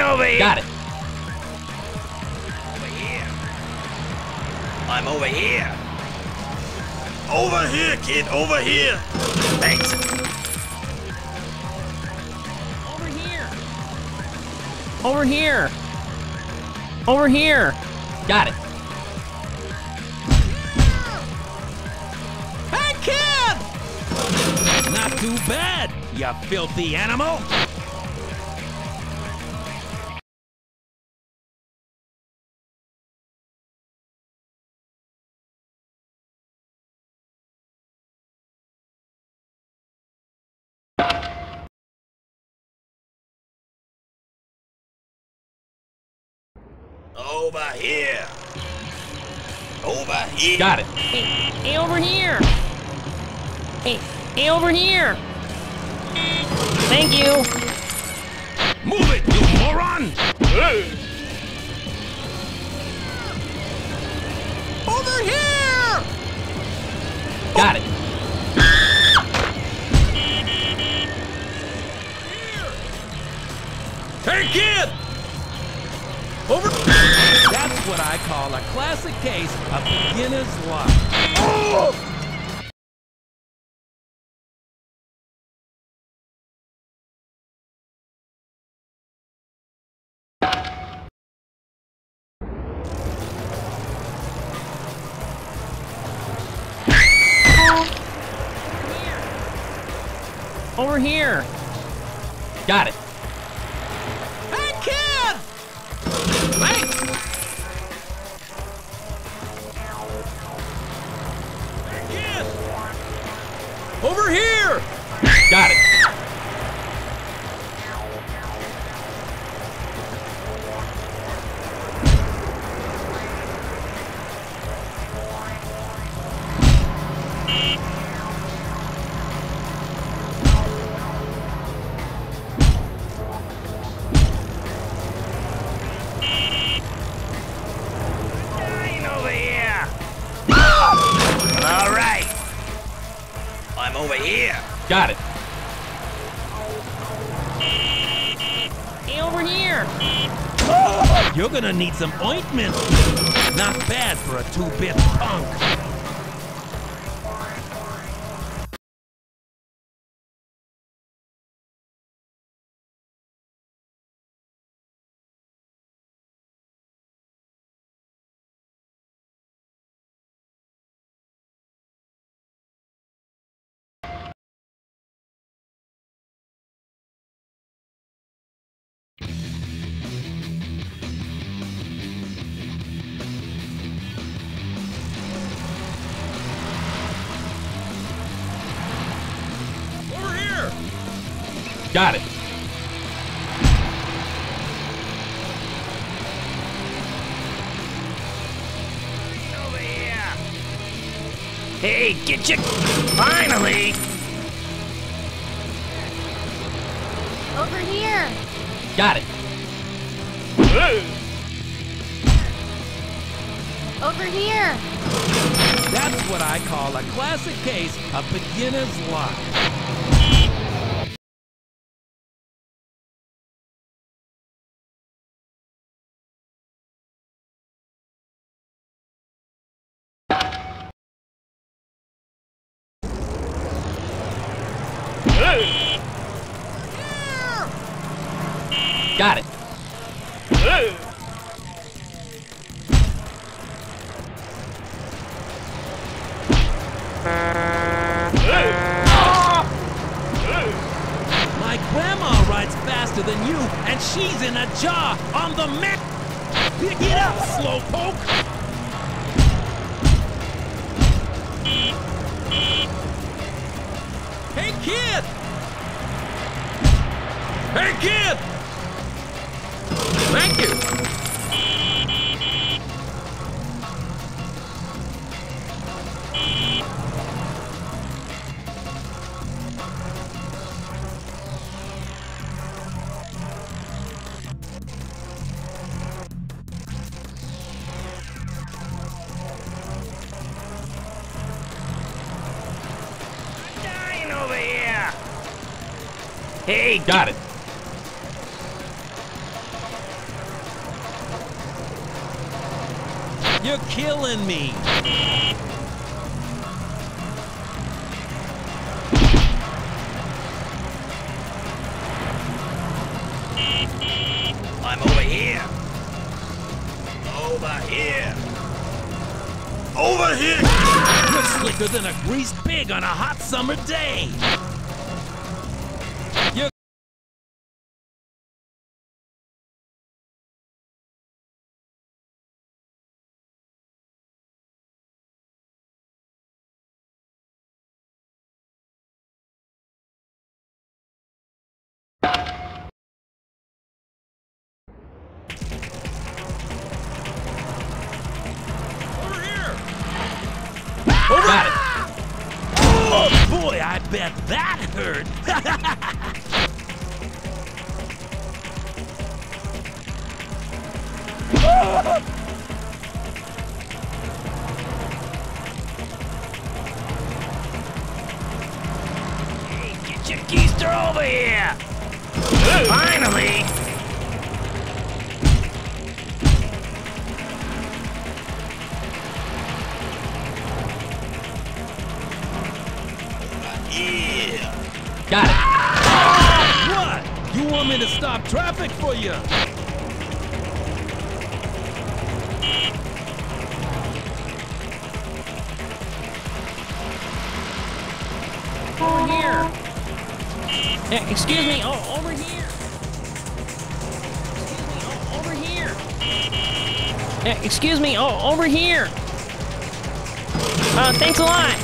over here. Got it. Over here. I'm over here. Over here, kid, over here. Thanks. Over here. Over here. Over here. Got it. Hey, kid! Not too bad, you filthy animal. Over here. Over here. Got it. Hey, hey, over here! Hey, hey, over here! Thank you! Move it, you moron! Over here! Got it. Hey, kid! Over. I call a classic case of beginner's luck. Over here! Got it. Over here. Got it. Hey, over here! You're gonna need some ointment. Not bad for a two-bit punk. Got it. Hey, get you. Finally. Over here! Got it. Over here! That's what I call a classic case of beginner's luck. Got it. My grandma rides faster than you, and she's in a jar on the mech. Pick it up, slowpoke. Hey, kid! Hey, kid! Thank you. Dying over here. Hey, Got it. You're killing me. I'm over here. Over here. Over here! You're slicker than a greased pig on a hot summer day. Bet that hurt. Yeah. Got it. what? You want me to stop traffic for you? Over here. Eh, excuse me. Oh, over here. Excuse me. Oh, over here. Eh, excuse me. Oh, over here. Uh, thanks a lot.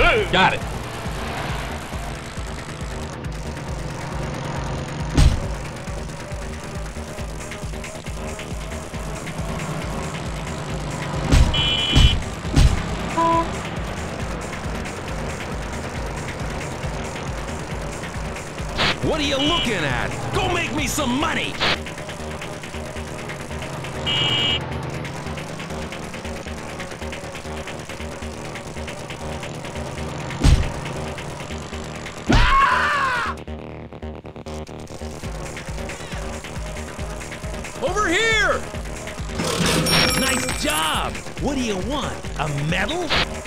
Got it. What are you looking at? Go make me some money! What do you want? A medal?